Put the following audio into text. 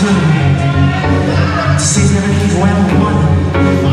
see everything of Eve went one.